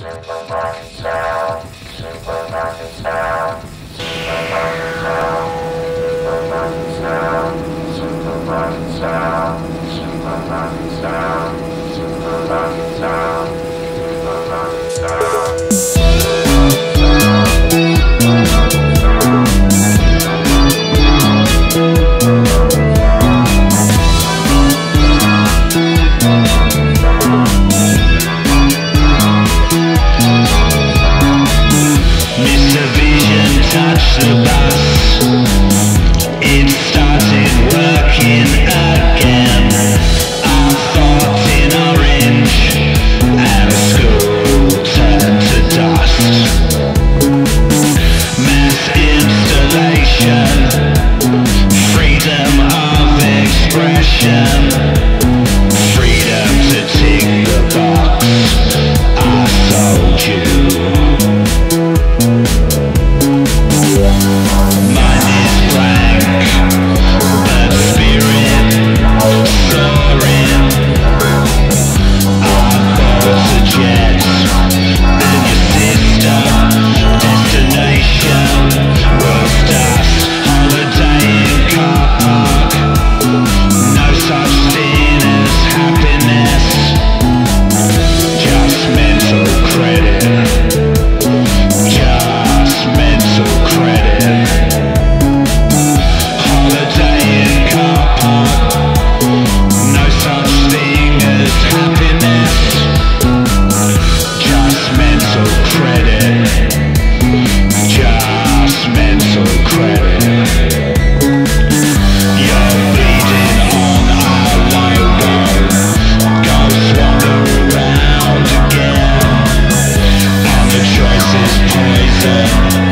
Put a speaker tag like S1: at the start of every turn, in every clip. S1: Supermarket sound, supermarket sound, supermarket sound, supermarket sound, supermarket sound,
S2: Yeah.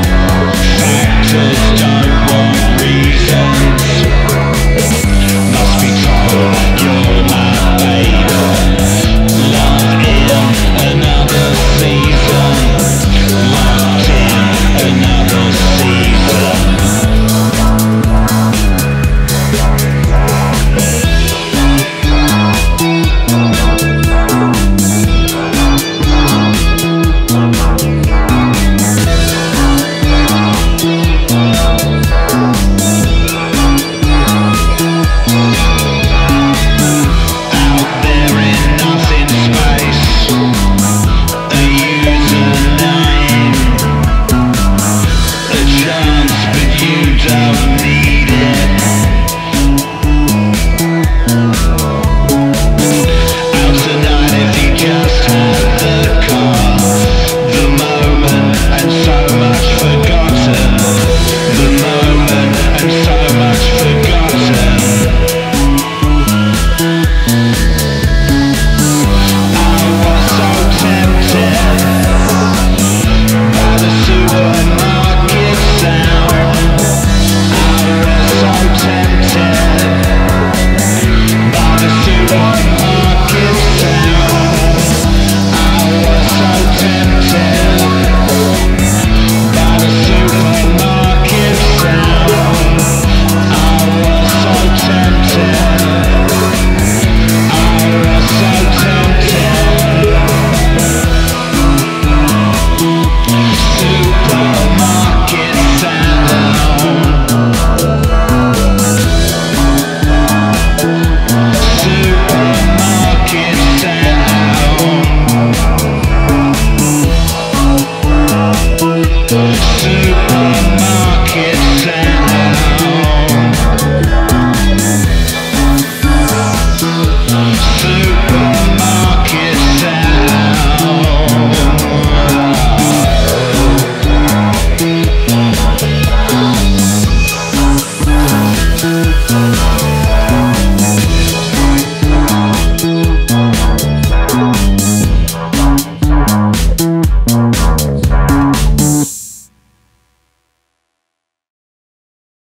S3: Supermarket